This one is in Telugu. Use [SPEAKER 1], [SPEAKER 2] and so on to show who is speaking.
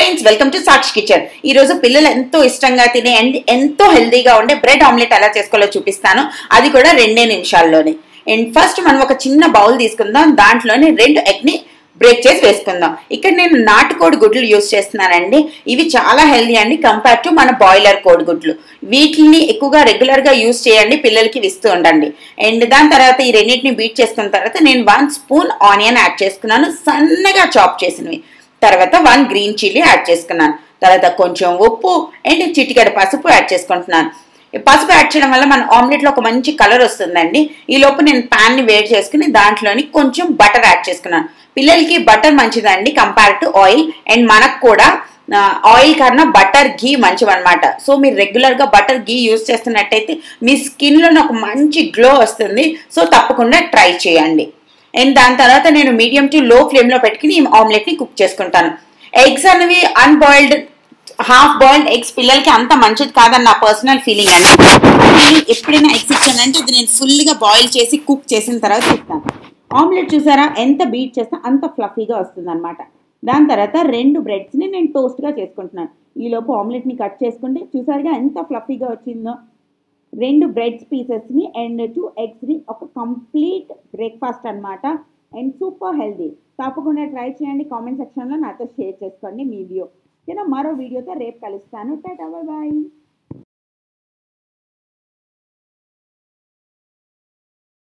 [SPEAKER 1] Friends welcome to Sakshi kitchen ఈ రోజు పిల్లలు ఎంతో ఇష్టంగా తినే అండ్ ఎంతో హెల్దీగా ఉండే బ్రెడ్ ఆమ్లెట్ ఎలా చేసుకోవాలో చూపిస్తాను. అది కూడా రెండే నిమిషాల్లోనే. అండ్ ఫస్ట్ మనం ఒక చిన్న బౌల్ తీసుకుందాం. దాంట్లోనే రెండు ఎగ్ని బ్రేక్ చేసి వేసుకుందాం. ఇక్కడ నేను నాటుకోడి గుడ్లు యూస్ చేస్తున్నానండి. ఇవి చాలా హెల్దీ అండి కంపేర్ టు మన బాయిలర్ కోడి గుడ్లు. వీటిని ఎక్కువగా రెగ్యులర్గా యూస్ చేయండి పిల్లలకి ఇస్తూ ఉండండి. అండ్ దాని తర్వాత ఈ రెండింటిని బీట్ చేసుకున్న తర్వాత నేను వన్ స్పూన్ ఆనియన్ యాడ్ చేసుకున్నాను. సన్నగా చాప్ చేసినవి. తర్వాత వన్ గ్రీన్ చిల్లీ యాడ్ చేసుకున్నాను. తర్వాత కొంచెం ఉప్పు అండ్ చిటికెడ పసుపు యాడ్ చేసుకుంటున్నాను. ఈ పసుపు యాడ్ చేయడం వల్ల మన ఆమ్లెట్లో ఒక మంచి కలర్ వస్తుందండి. ఈ లోపు నేను ప్యాన్ని వేడి చేసుకుని దాంట్లోని కొంచెం బటర్ యాడ్ చేసుకున్నాను. పిల్లలకి బటర్ మంచిదండి కంపేర్ టు ఆయిల్ అండ్ మనకు కూడా ఆయిల్ కన్నా బటర్ ఘీ మంచివన్నమాట. సో మీరు రెగ్యులర్గా బటర్ ఘీ యూస్ చేస్తున్నట్టయితే మీ స్కిన్లో ఒక మంచి గ్లో వస్తుంది. సో తప్పకుండా ట్రై చేయండి. అండ్ దాని తర్వాత నేను మీడియం టు లో ఫ్లేమ్లో పెట్టుకుని ఈ ఆమ్లెట్ని కుక్ చేసుకుంటాను. ఎగ్స్ అనేవి అన్బాయిల్డ్ హాఫ్ బాయిల్డ్ ఎగ్స్ పిల్లలకి అంత మంచిది కాదని నా పర్సనల్ ఫీలింగ్ అండి. ఎప్పుడైనా ఎగ్స్ ఇచ్చానంటే అది నేను ఫుల్గా బాయిల్ చేసి కుక్ చేసిన తర్వాత ఇస్తాను. ఆమ్లెట్ చూసారా? ఎంత బీట్ చేస్తే అంత ఫ్లఫీగా వస్తుంది అనమాట దాని తర్వాత రెండు బ్రెడ్స్ని నేను టోస్ట్గా చేసుకుంటున్నాను. ఈలోపు ఆమ్లెట్ని కట్ చేసుకుంటే చూసారుగా ఎంత ఫ్లఫీగా వచ్చిందో. రెండు బ్రెడ్ పీసెస్ని అండ్ టూ ఎగ్స్ని ఒక కంప్లీట్ బ్రేక్ఫాస్ట్ అన్నమాట. అండ్ సూపర్ హెల్దీ తప్పకుండా ట్రై చేయండి. కామెంట్ సెక్షన్లో నాతో షేర్ చేసుకోండి మీ వీడియో ఓకేనా మరో వీడియోతో రేపు కలుస్తాను. Tata bye.